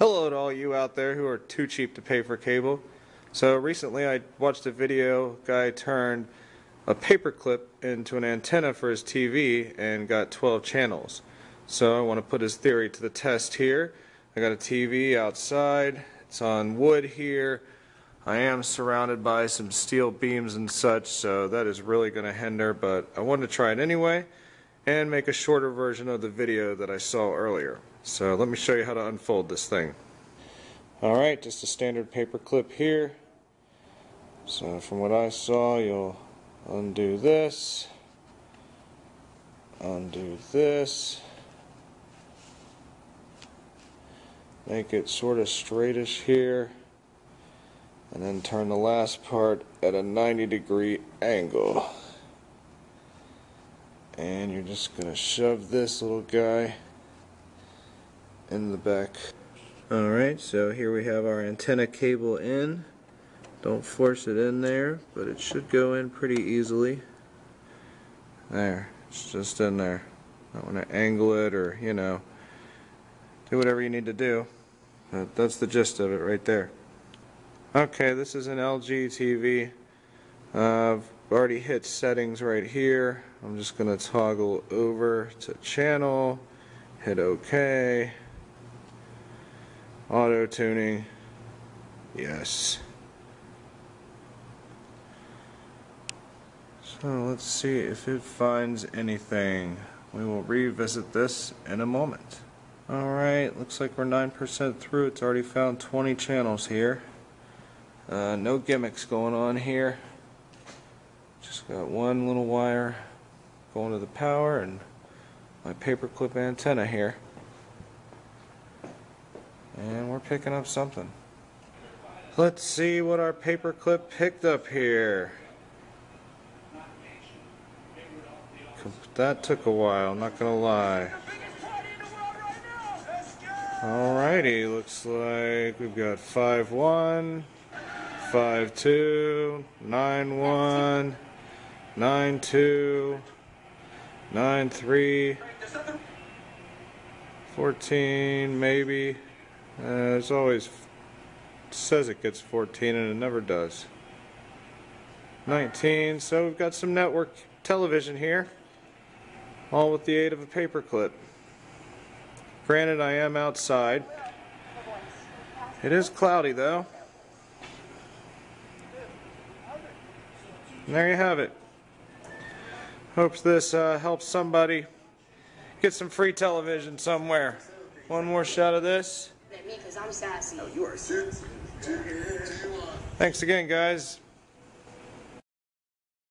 Hello to all you out there who are too cheap to pay for cable. So recently I watched a video, guy turned a paperclip into an antenna for his TV and got 12 channels. So I want to put his theory to the test here. I got a TV outside, it's on wood here. I am surrounded by some steel beams and such, so that is really going to hinder, but I wanted to try it anyway and make a shorter version of the video that I saw earlier. So let me show you how to unfold this thing. Alright, just a standard paper clip here. So from what I saw, you'll undo this, undo this, make it sort of straightish here, and then turn the last part at a 90 degree angle. And you're just going to shove this little guy in the back. Alright, so here we have our antenna cable in. Don't force it in there, but it should go in pretty easily. There, it's just in there. Don't want to angle it or, you know, do whatever you need to do. But that's the gist of it right there. Okay, this is an LG TV. I've already hit settings right here. I'm just going to toggle over to channel, hit OK. Auto tuning. Yes. So let's see if it finds anything. We will revisit this in a moment. Alright, looks like we're 9% through. It's already found 20 channels here. Uh, no gimmicks going on here. Just got one little wire going to the power and my paperclip antenna here. And we're picking up something. Let's see what our paperclip picked up here. That took a while, not gonna lie. Alrighty, looks like we've got 5 1, 5 2, 9 2, 9 3, 14 maybe. Uh, it's always says it gets 14 and it never does. 19, so we've got some network television here, all with the aid of a paperclip. Granted, I am outside. It is cloudy though. And there you have it. Hopes this uh, helps somebody get some free television somewhere. One more shot of this. me I'm sassy. You are serious? Thanks again, guys.